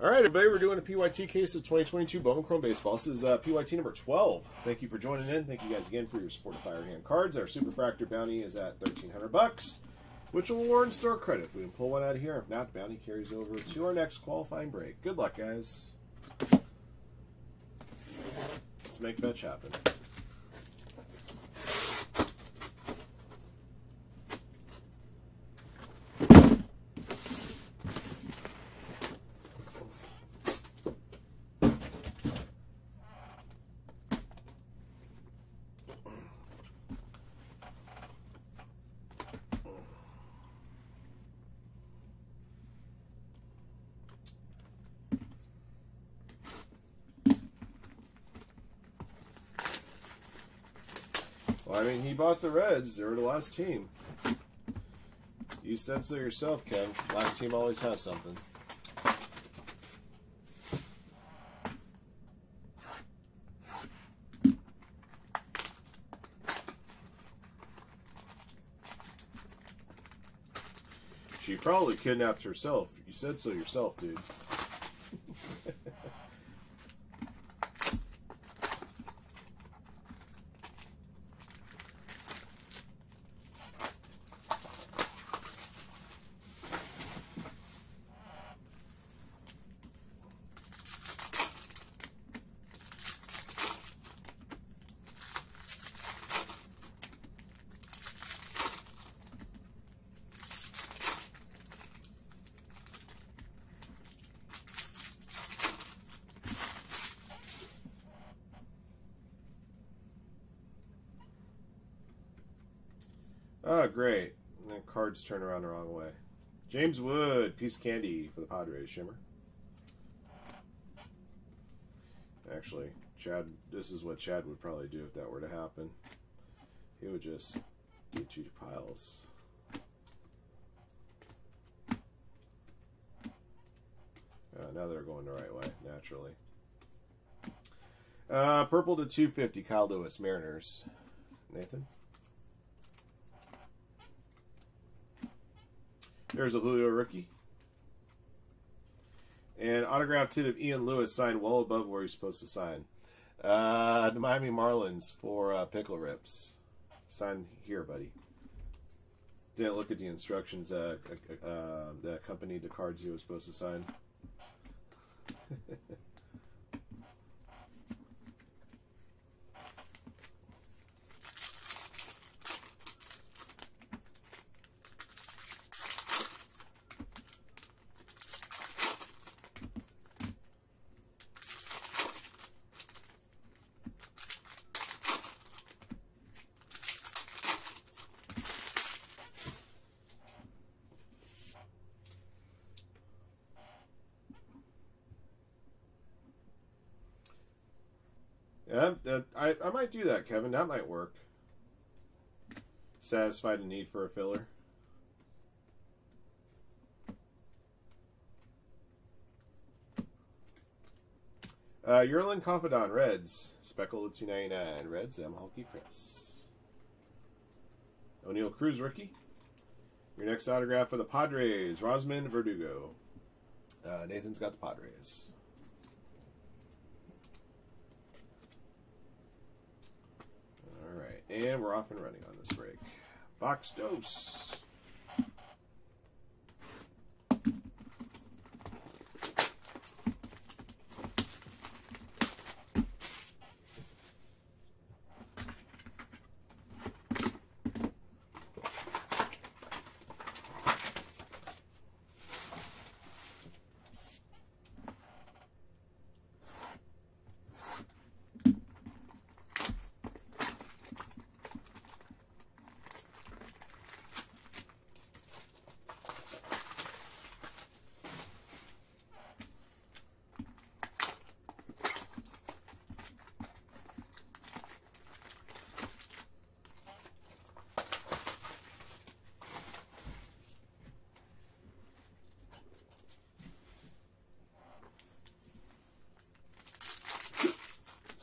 All right, everybody, we're doing a PYT case of 2022 Bowman Chrome Baseball. This is uh, PYT number 12. Thank you for joining in. Thank you guys again for your support of Firehand cards. Our Superfractor bounty is at 1300 bucks, which will award store credit if we can pull one out of here. If not, the bounty carries over to our next qualifying break. Good luck, guys. Let's make fetch happen. Bought the Reds. They were the last team. You said so yourself, Kev. Last team always has something. She probably kidnapped herself. You said so yourself, dude. Oh, great. And cards turn around the wrong way. James Wood, piece of candy for the Padres, Shimmer. Actually, Chad, this is what Chad would probably do if that were to happen. He would just get you piles. Uh, now they're going the right way, naturally. Uh, purple to 250, Kyle Lewis, Mariners. Nathan? There's a Julio rookie. And autograph tip of Ian Lewis signed well above where he's supposed to sign. Uh, the Miami Marlins for uh, Pickle Rips. Sign here, buddy. Didn't look at the instructions uh, uh, that accompanied the cards he was supposed to sign. Yeah, that, I, I might do that, Kevin. That might work. Satisfy the need for a filler. Uh, Yerlin Confidan, Reds. Speckle to 299. Reds, M. Hulky Chris. Oneil Cruz, rookie. Your next autograph for the Padres, Rosman Verdugo. Uh, Nathan's got the Padres. All right, and we're off and running on this break. Box dose.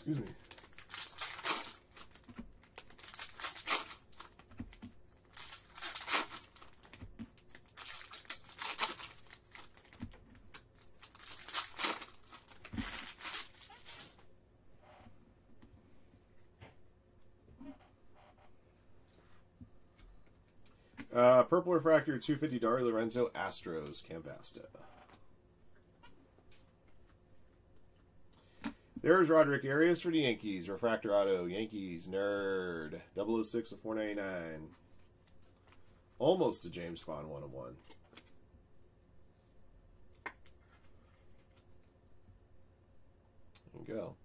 Excuse me. Uh, Purple Refractor 250 Dari Lorenzo Astros Cambasta. There's Roderick Arias for the Yankees. Refractor Auto Yankees Nerd 006 of 499. Almost a James Bond 101. There you go.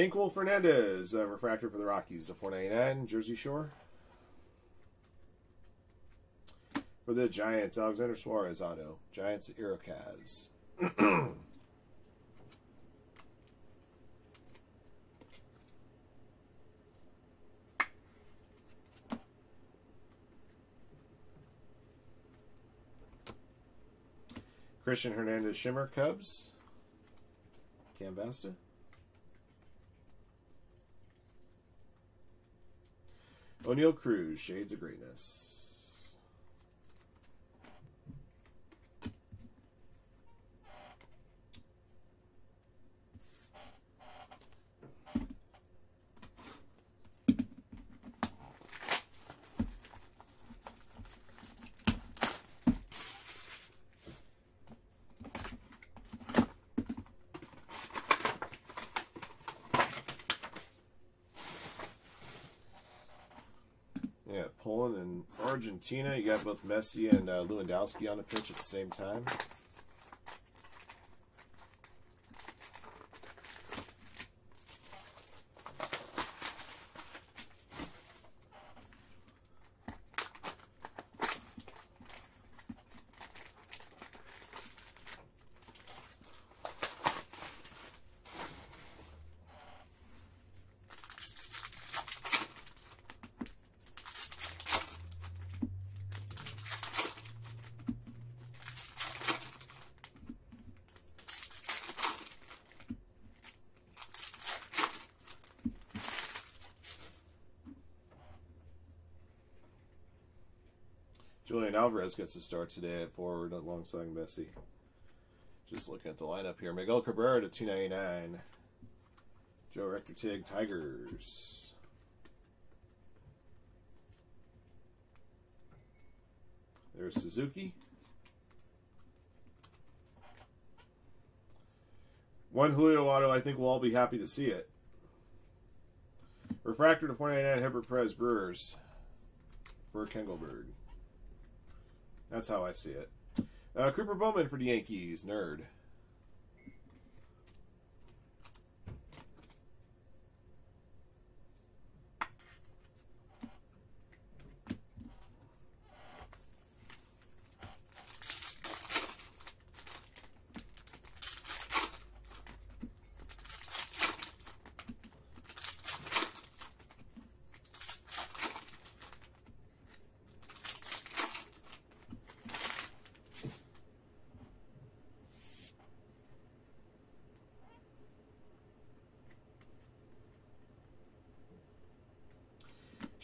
Yanquiel Fernandez, uh, refractor for the Rockies to 499, Jersey Shore. For the Giants, Alexander Suarez auto, Giants Irokaz. Cristian Hernandez Shimmer Cubs. Cam Basta. Oneil Cruz, Shades of Greatness. Yeah, Poland and Argentina. You got both Messi and uh, Lewandowski on the pitch at the same time. Alvarez gets to start today at forward alongside Messi. Just looking at the lineup here. Miguel Cabrera to 299. Joe Rector Tigers. There's Suzuki. One Julio Auto, I think we'll all be happy to see it. Refractor to 499 Hedbert Perez Brewers for Kengelberg. That's how I see it. Uh, Cooper Bowman for the Yankees, nerd.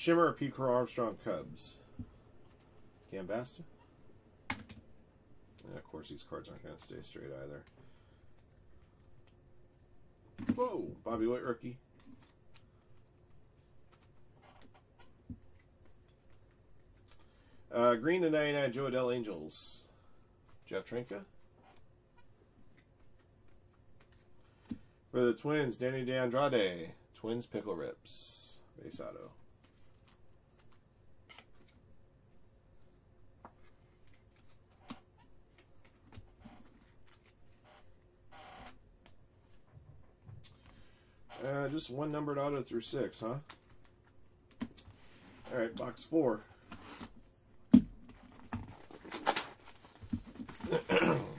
Shimmer, P. Crow Armstrong, Cubs. Gambasta. And of course, these cards aren't going to stay straight either. Whoa, Bobby Witt rookie. Uh, green to 99, Jo Adell Angels. Jeff Trinka. For the Twins, Danny DeAndrade. Twins Pickle Rips. Base auto. Uh, just one numbered auto through six, huh? All right, box four.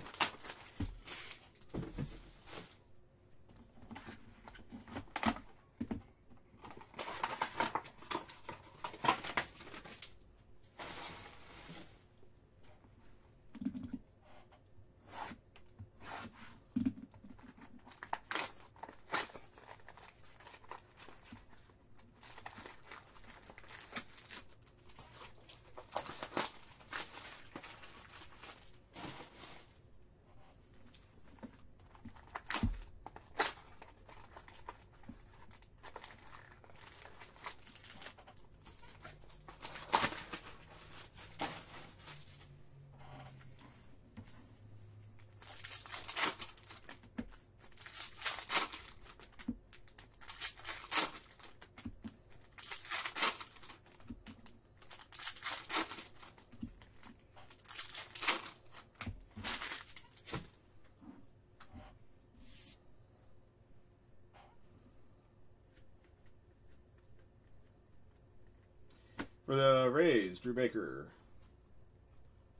For the Rays, Drew Baker.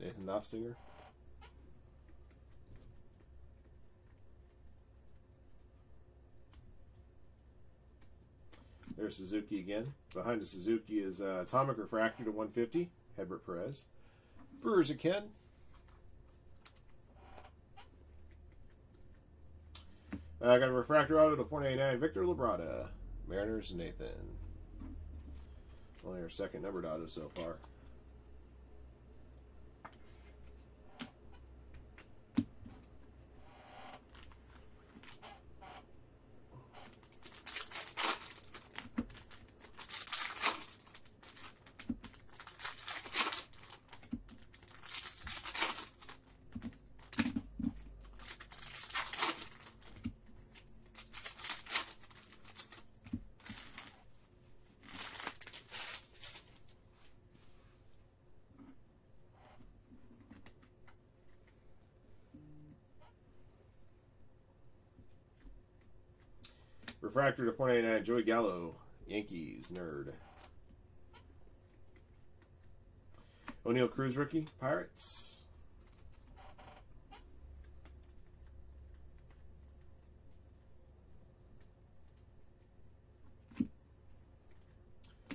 Nathan Knopfsinger. There's Suzuki again. Behind the Suzuki is uh, Atomic Refractor to 150, Hedbert Perez. Brewers again. I uh, got a refractor auto to 499, Victor Labrada. Mariners, Nathan. Only our second numbered auto so far. Refractor to 499, Joey Gallo, Yankees, nerd. Oneil Cruz rookie, Pirates.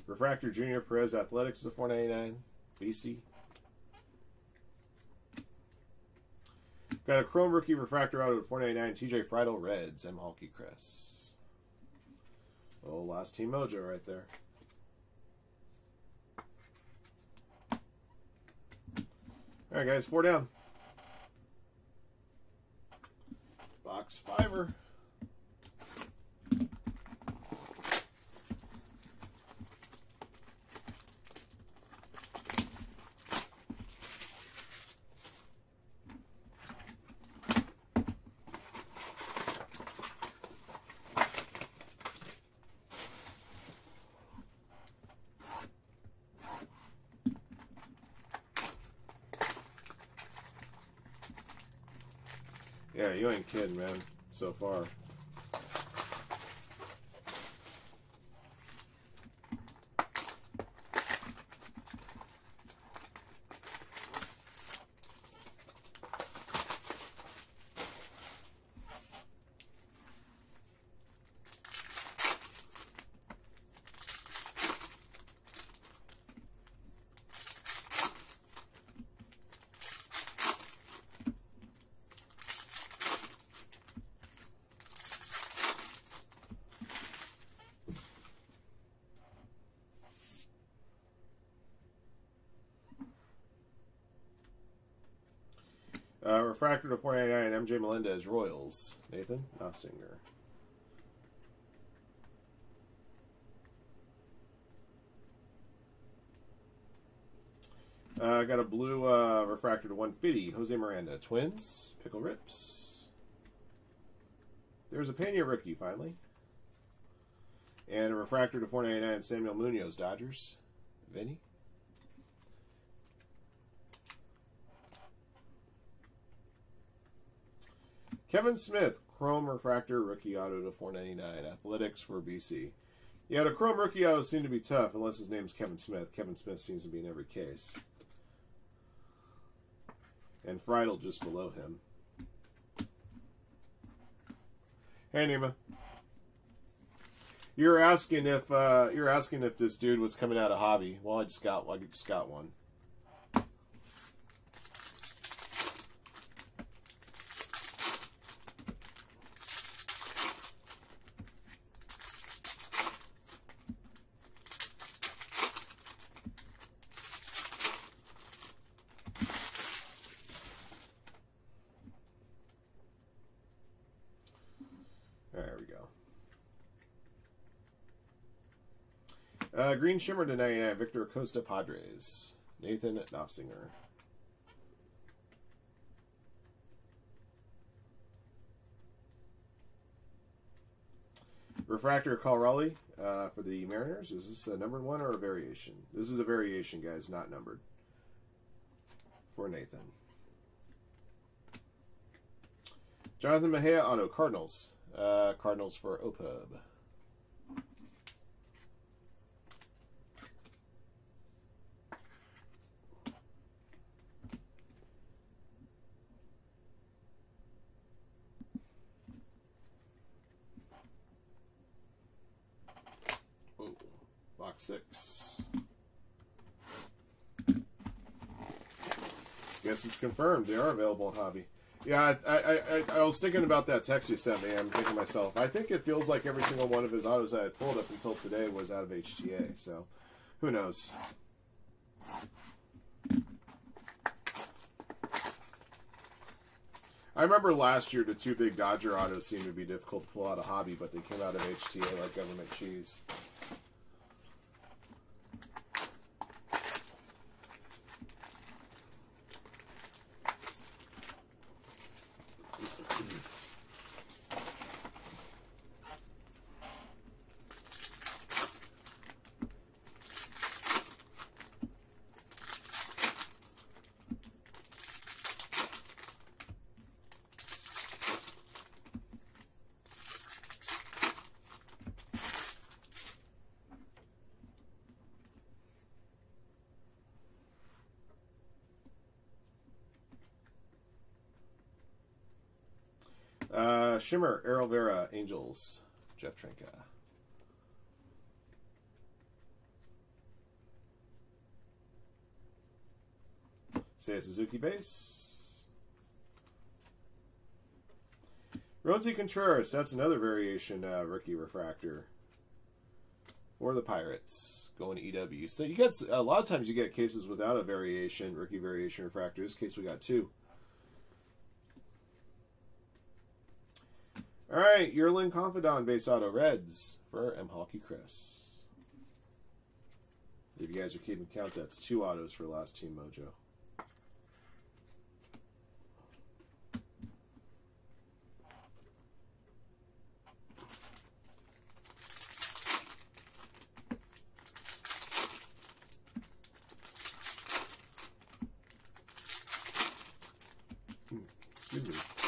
Refractor Junior Perez Athletics to 499, BC. Got a Chrome Rookie Refractor Auto to 499, TJ Friedl Reds, M. Halky Crest. Oh, last team mojo right there. All right, guys, four down. Box fiver. Yeah, man. So far. Uh, refractor to 499, MJ Melendez, Royals. Nathan Nossinger. Uh, I got a blue uh, refractor to 150, Jose Miranda, Twins, Pickle Rips. There's a Pena rookie, finally. And a refractor to 499, Samuel Munoz, Dodgers, Vinny. Kevin Smith, Chrome Refractor Rookie Auto to 499. Athletics for BC. Yeah, the Chrome Rookie Auto seem to be tough unless his name's Kevin Smith. Kevin Smith seems to be in every case. And Friedl just below him. Hey Nima. You're asking if uh, you're asking if this dude was coming out of hobby. Well, I just got I just got one. There we go. Uh, Green Shimmer to 99, Victor Costa Padres. Nathan Knopfsinger. Refractor Cal Raleigh uh, for the Mariners. Is this a numbered one or a variation? This is a variation, guys, not numbered. For Nathan. Jonathan Mejia, Auto Cardinals. Uh, Cardinals for OPUB. box six. Guess it's confirmed. They are available in hobby. Yeah, I, I, I, I was thinking about that text you sent me. I'm thinking myself, I think it feels like every single one of his autos I had pulled up until today was out of HTA. So, who knows? I remember last year the two big Dodger autos seemed to be difficult to pull out of hobby, but they came out of HTA like government cheese. Uh, Shimmer, Arol Vera, Angels, Jeff Trinka. Say Suzuki base. Roansy Contreras, that's another variation uh, rookie refractor for the Pirates going to EW. So you get a lot of times you get cases without a variation rookie variation refractor. In this case, we got two. All right, Yerlin Confidan base auto Reds for M. Hockey Chris. If you guys are keeping count, that's two autos for last team mojo. Hmm, excuse me.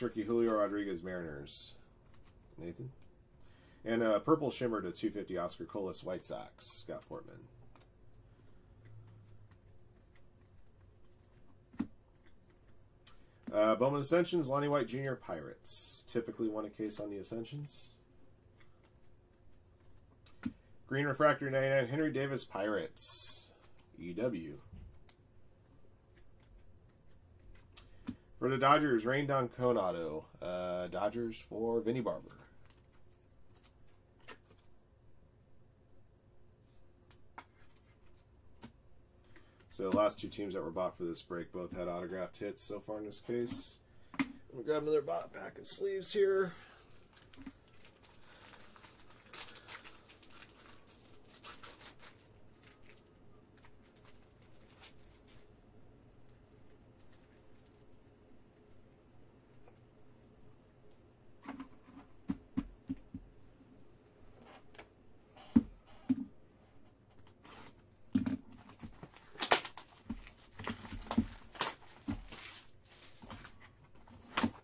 Base rookie Julio Rodriguez Mariners. Nathan. And uh, purple shimmer to 250 Oscar Colas White Sox Scott Portman. Uh, Bowman Ascensions Lonnie White Jr. Pirates. Typically one a case on the Ascensions. Green Refractor 99 Henry Davis Pirates. EW. For the Dodgers, Rayne Doncon Auto. Uh, Dodgers for Vinny Barber. So the last two teams that were bought for this break both had autographed hits so far in this case. We'll grab another bot pack of sleeves here.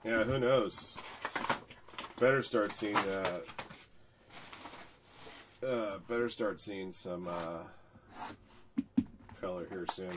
Yeah, who knows? Better start seeing uh, uh better start seeing some uh color here soon.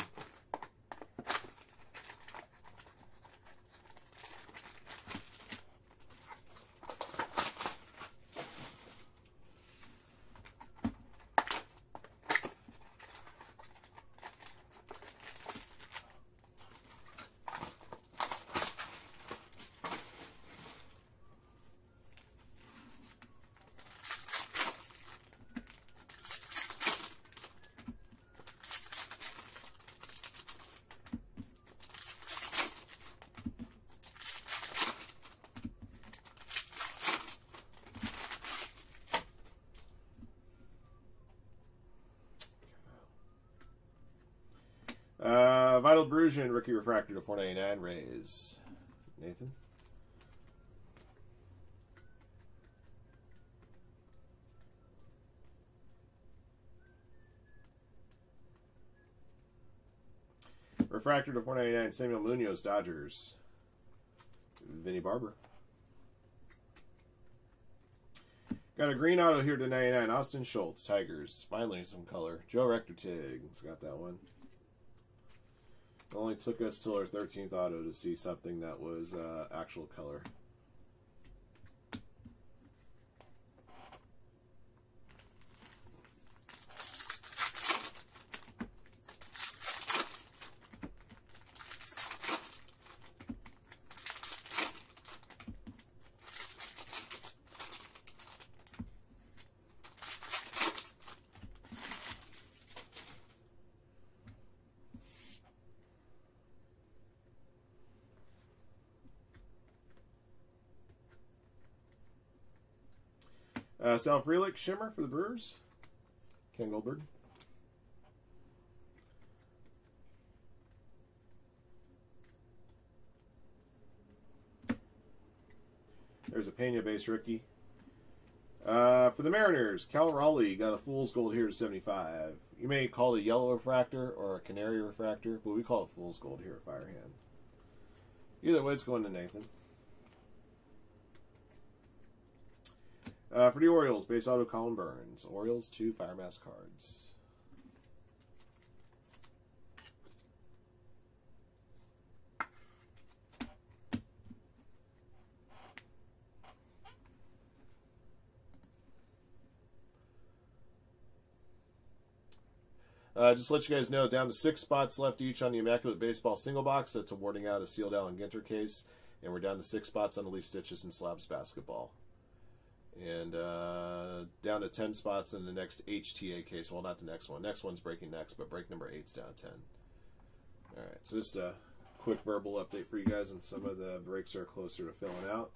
Uh, Vidal Brujan, Rookie Refractor to 499 Rays. Nathan? Refractor to 499 Samuel Munoz, Dodgers. Vinny Barber. Got a green auto here to 99. Austin Schultz, Tigers. Finally, some color. Joe Rector Tiggs got that one. It only took us till our 13th auto to see something that was uh, actual color. Uh, Sal Frelick, Shimmer for the Brewers. Ken Goldberg. There's a Pena base rookie. Uh, for the Mariners, Cal Raleigh got a fool's gold here to 75. You may call it a yellow refractor or a canary refractor, but we call it fool's gold here at Firehand. Either way, it's going to Nathan. Uh, for the Orioles, base auto Colin Burns. Orioles, two Fire Mask cards. Uh, just let you guys know, down to six spots left each on the Immaculate Baseball single box. That's awarding out a sealed Allen Ginter case. And we're down to six spots on the Leaf Stitches and Slabs basketball. And uh, down to 10 spots in the next HTA case. Well, not the next one. Next one's breaking next, but break number eight's down 10. All right, so just a quick verbal update for you guys, and some of the breaks are closer to filling out.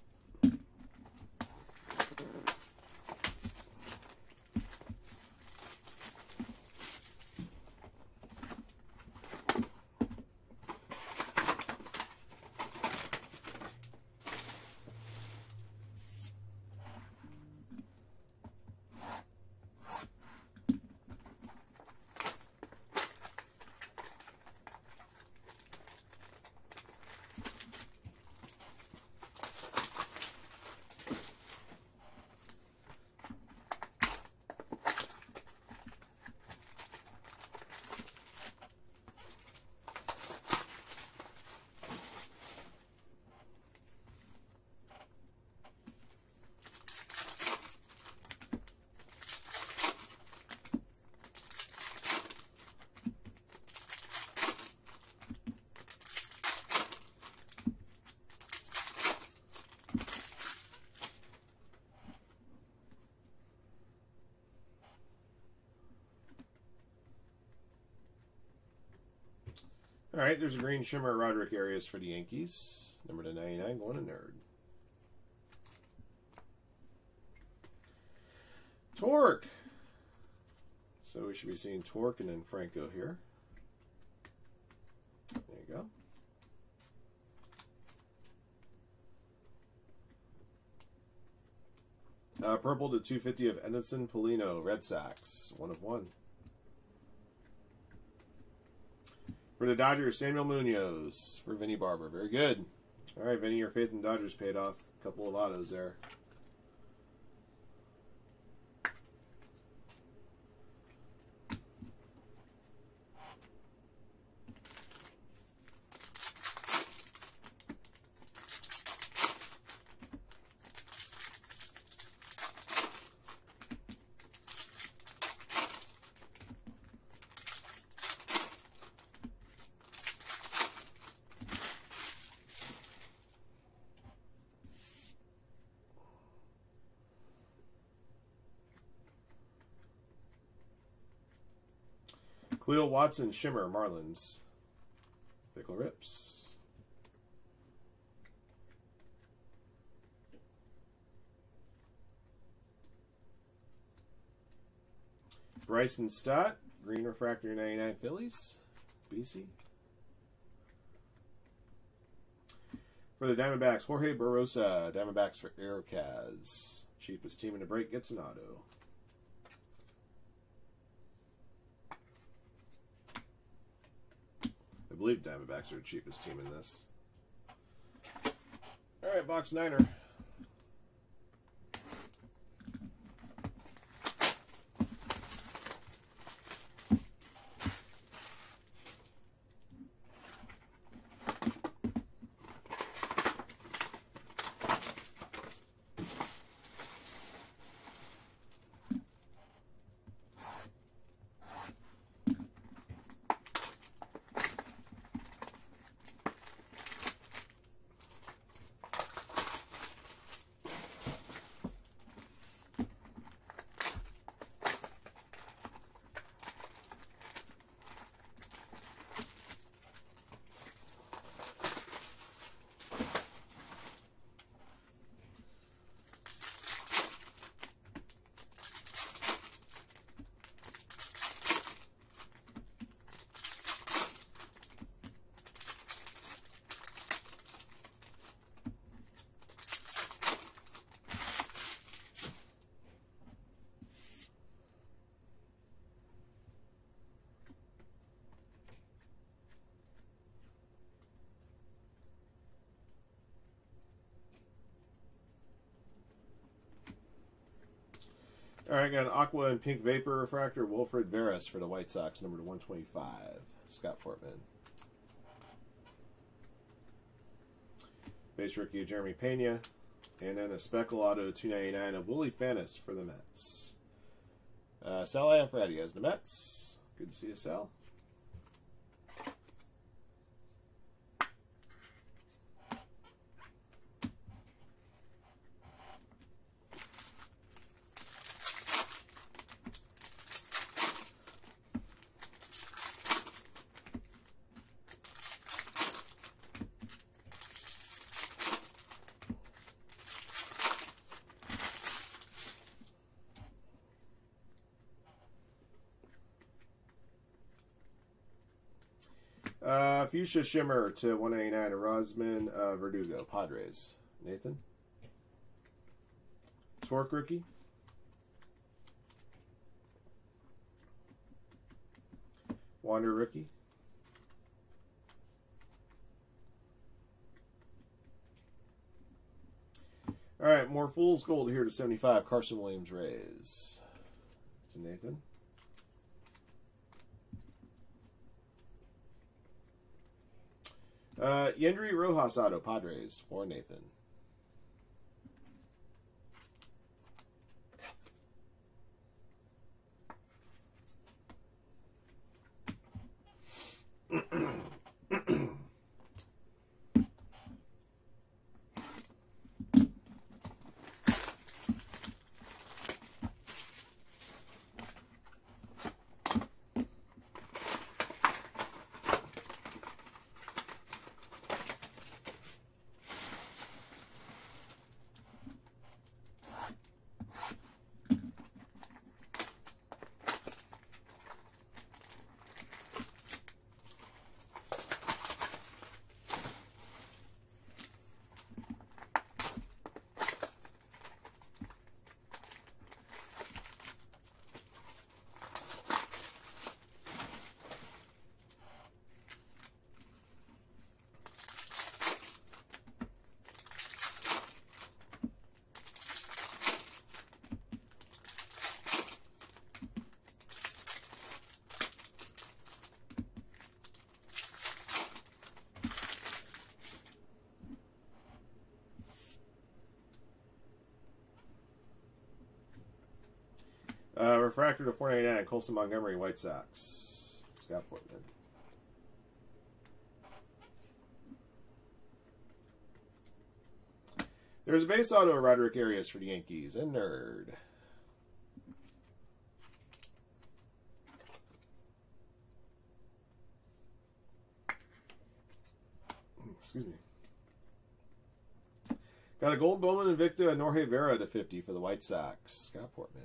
All right, there's a green shimmer Roderick Arias for the Yankees. Number to 99, going to Nerd. Torque. So we should be seeing Torque and then Franco here. There you go. Uh, purple to 250 of Eddinson Paulino, Red Sox. One of one. For the Dodgers, Samuel Munoz. For Vinny Barber. Very good. All right, Vinny, your faith in Dodgers paid off. A couple of autos there. Watson, Shimmer, Marlins. Pickle Rips. Bryson Stott, Green Refractor 99 Phillies, BC. For the Diamondbacks, Jorge Barrosa, Diamondbacks for Aerocaz. Cheapest team in the break gets an auto. I believe Diamondbacks are the cheapest team in this. All right, box niner. All right, got an aqua and pink vapor refractor, Wilfred Veras for the White Sox, number to 125. Scott Fortman. Base rookie of Jeremy Pena. And then a speckle auto 299 of Willie Fanis for the Mets. Uh, Sal Iafrati has the Mets. Good to see you, Sal. Uh, Fuchsia Shimmer to 189 Rosman uh, Verdugo, Padres. Nathan? Torque rookie. Wander rookie. All right, more Fool's Gold here to 75. Carson Williams Rays. To Nathan. Uh, Yendry Rojas Auto, Padres, for Nathan. Refractor to 499, Colson Montgomery, White Sox. Scott Portman. There's a base auto Roderick Arias for the Yankees. And nerd. Hmm, excuse me. Got a gold Bowman Invicta and Norge Vera to 50 for the White Sox. Scott Portman.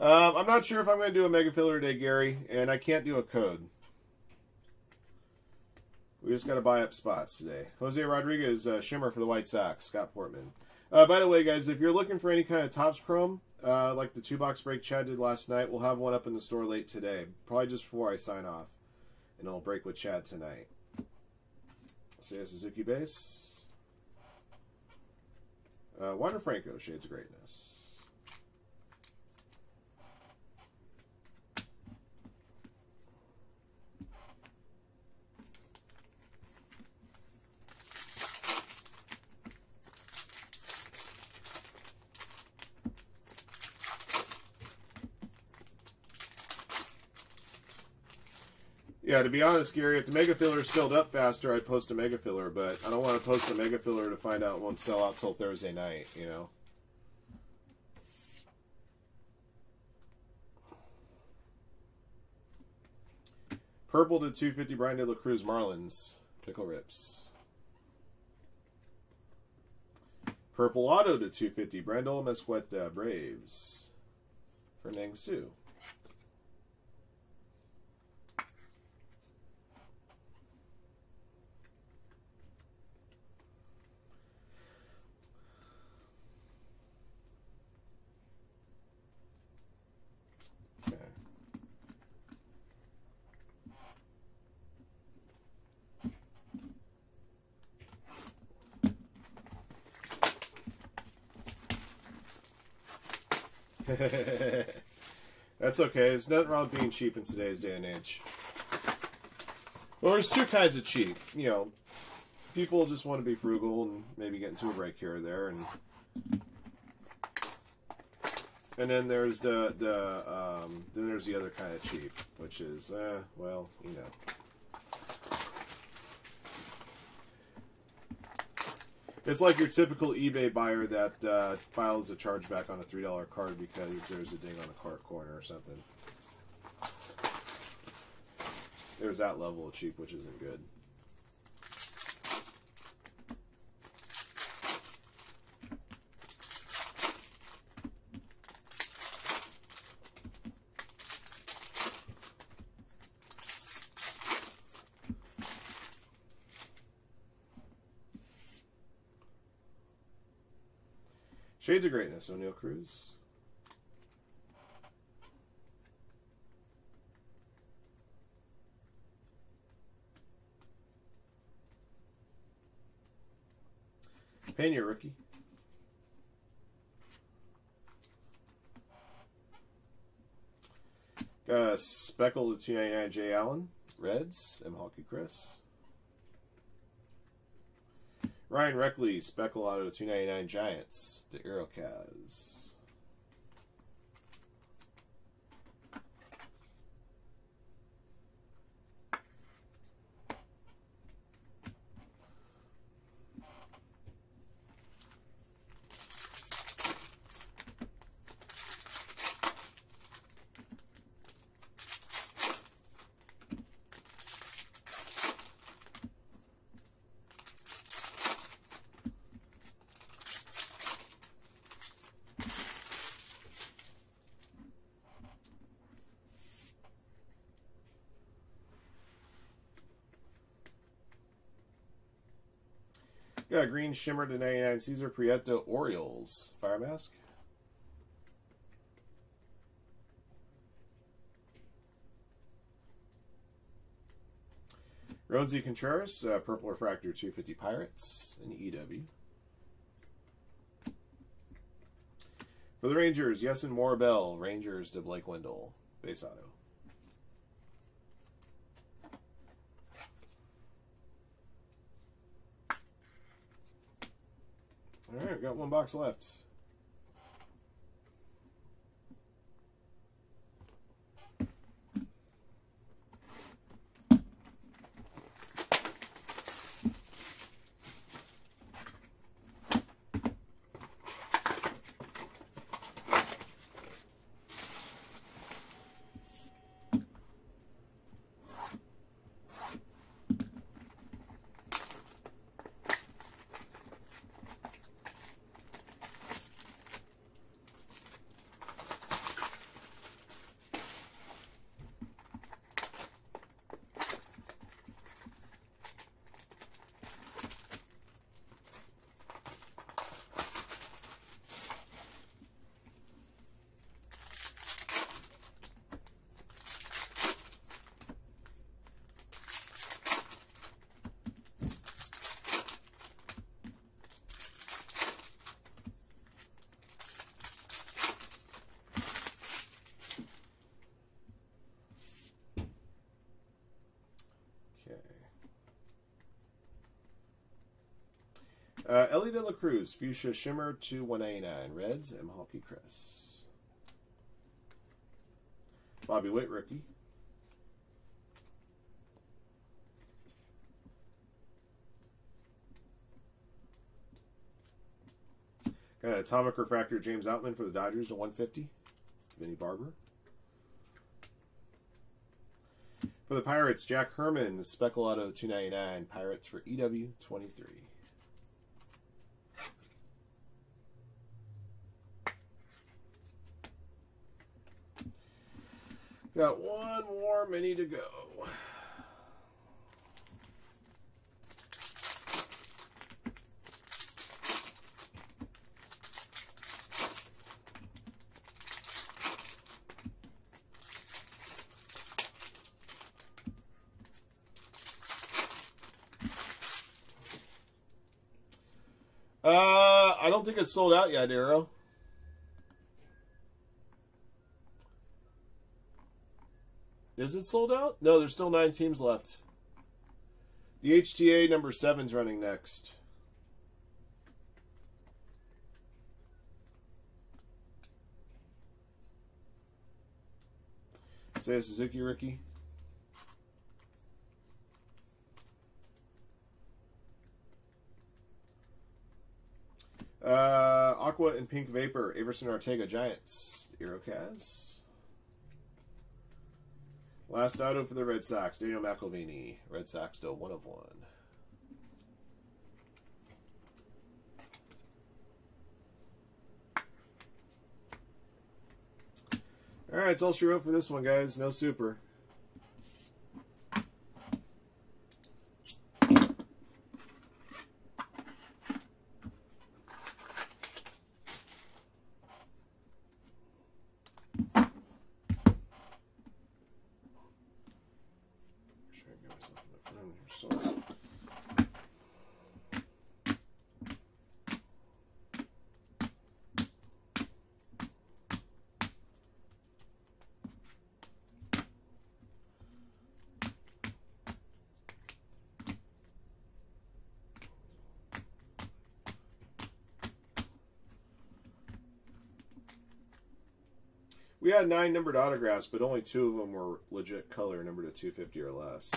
Um, I'm not sure if I'm going to do a mega filler today, Gary, and I can't do a code. We just got to buy up spots today. Jose Rodriguez, uh, Shimmer for the White Sox, Scott Portman. Uh, by the way, guys, if you're looking for any kind of Topps Chrome, uh, like the two box break Chad did last night, we'll have one up in the store late today, probably just before I sign off, and it'll break with Chad tonight. Seiya Suzuki base. Uh, Wander Franco, Shades of Greatness. Yeah, to be honest, Gary, if the mega filler is filled up faster, I'd post a mega filler, but I don't want to post a mega filler to find out it won't sell out till Thursday night, you know? Purple to 250 Bryan De La Cruz Marlins. Pickle Rips. Purple Auto to 250 Brandel Mesqueta Braves. For Nang That's okay. There's nothing wrong with being cheap in today's day and age. Well, there's two kinds of cheap. You know, people just want to be frugal and maybe get into a break here or there, and and then there's the the um, then there's the other kind of cheap, which is uh, well, you know. It's like your typical eBay buyer that uh, files a chargeback on a three dollar card because there's a ding on a cart corner or something. There's that level of cheap, which isn't good. Shades of Greatness, Oneil Cruz. Pena rookie. Got a Speckle to 299 Jay Allen. Reds, M. Hockey Chris. Ryan Reckley, Speckle Auto 299 Giants, the Aerocaz. Got a green shimmer to 99 Cesar Prieto Orioles. Fire mask. Roansy Contreras, uh, Purple Refractor 250 Pirates, and EW. For the Rangers, Yeison Morrobel, Rangers to Blake Wendell, base auto. All right, got one box left. Uh, Elly De La Cruz, Fuchsia Shimmer to 189. Reds, M. Hockey Chris. Bobby Witt, rookie. Got an Atomic Refractor James Outman for the Dodgers to 150. Vinny Barber. For the Pirates, Jack Herman, Speckle Auto 299. Pirates for EW 23. Got one more mini to go. Uh, I don't think it's sold out yet, Arrow. Is it sold out? No, there's still nine teams left. The HTA number seven's running next. Seiya Suzuki Ricky. Uh, Aqua and Pink Vapor, Everson Ortega Giants, Aerocaz. Last auto for the Red Sox, Daniel McElvaney. Red Sox still one of one. All right, it's all she wrote for this one, guys. No super. Sure, I get We had nine numbered autographs, but only two of them were legit color, numbered to 250 or less.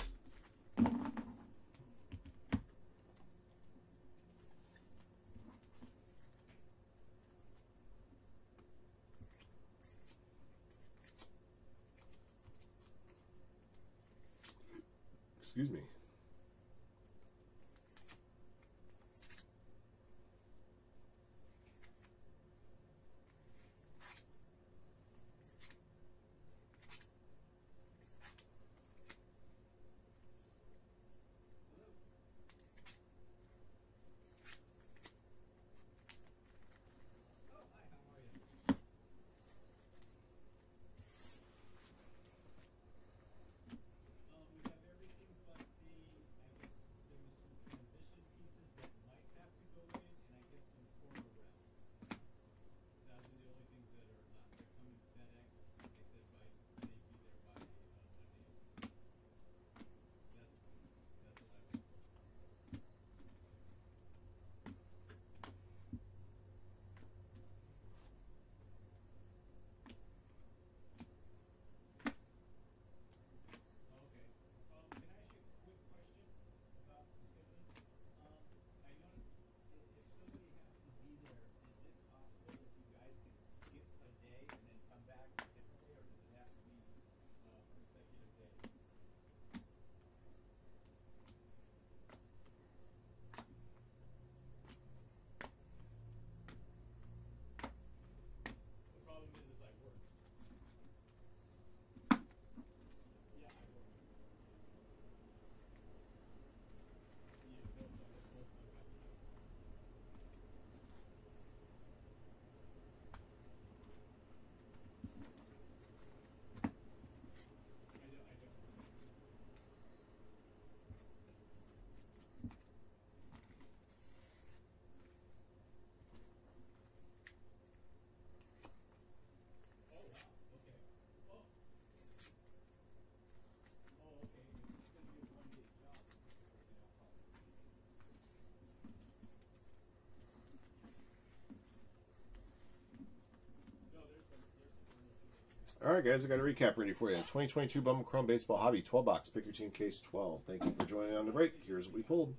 All right, guys, I got a recap ready for you. 2022 Bowman Chrome Baseball Hobby 12 box. Pick your team case 12. Thank you for joining on the break. Here's what we pulled.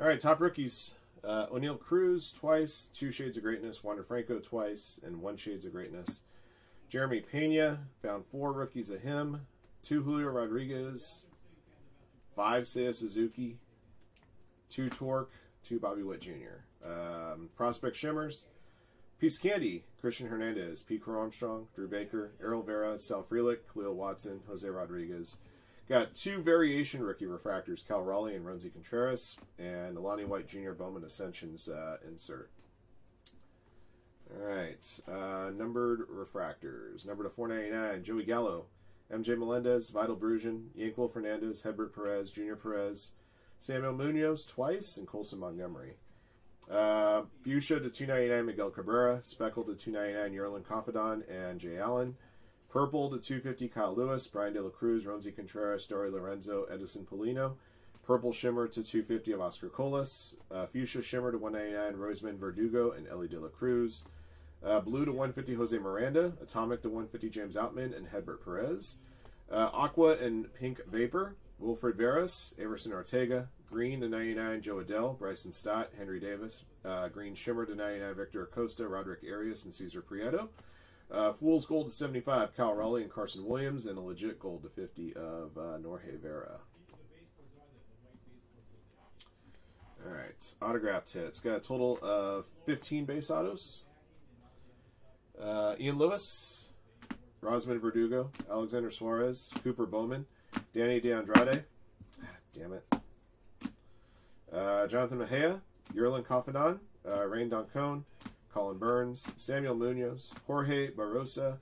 All right, top rookies. Uh, Oneil Cruz twice, two shades of greatness. Wander Franco twice, and one shades of greatness. Jeremy Pena found four rookies of him, two Julio Rodriguez, five Seiya Suzuki, two Torque, two Bobby Witt Jr. Um, Prospect Shimmers, Of Candy, Cristian Hernandez, Pete Crow Armstrong, Drew Baker, Arol Vera, Sal Frelick, Khalil Watson, Jose Rodriguez. Got two variation rookie refractors, Cal Raleigh and Roansy Contreras, and Alani White Jr. Bowman Ascensions uh, insert. All right, uh, numbered refractors. Number to 499, Joey Gallo, MJ Melendez, Vidal Brujan, Yanquiel Fernandez, Hedbert Perez, Junior Perez, Samuel Munoz twice, and Colson Montgomery. Uh, Fuchsia to 299 Miguel Cabrera, Speckle to 299 Yerlin Confidan and Jay Allen. Purple to 250, Kyle Lewis, Bryan De La Cruz, Roansy Contreras, Dory Lorenzo, Eddinson Paulino. Purple Shimmer to 250 of Oscar Colas. Uh, Fuchsia Shimmer to 199, Rosman Verdugo and Elly De La Cruz. Uh, blue to 150, Jose Miranda. Atomic to 150, James Outman and Hedbert Perez. Uh, Aqua and Pink Vapor, Wilfred Veras, Everson Ortega. Green to 99, Jo Adell, Bryson Stott, Henry Davis. Uh, green Shimmer to 99, Victor Acosta, Roderick Arias, and Cesar Prieto. Uh, Fool's Gold to 75, Cal Raleigh and Carson Williams. And a legit gold to 50 of uh, Norge Vera. All right, autographed hits. Got a total of 15 base autos. Uh, Ian Lewis, Rosman Verdugo, Alexander Suarez, Cooper Bowman, Danny DeAndrade. Ah, damn it. Uh, Jonathan Mejia, Yerlin Confidan, uh, Rayne Doncon, Colin Burns, Samuel Munoz, Jorge Barrosa,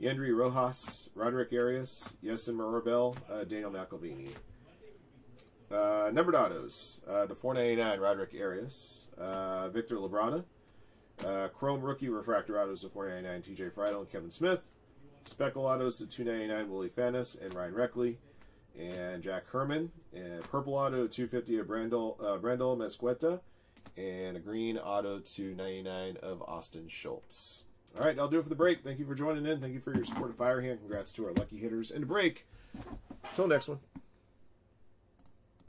Yandri Rojas, Roderick Arias, Yeison Morrobel, uh, Daniel McElvini. Uh, numbered autos uh, to 499 Roderick Arias, uh, Victor Labrada, uh, Chrome rookie refractor autos to 499 TJ Friedl and Kevin Smith, Speckle autos to 299 Willie Fannis and Ryan Reckley, and Jack Herman, and purple auto to 250 of Brandel uh, Brandel Mesqueta, and a green auto to 99 of Austin Schultz. All right, I'll do it for the break. Thank you for joining in. Thank you for your support of Firehand. Congrats to our lucky hitters. And break. Until next one.